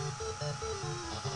あっ。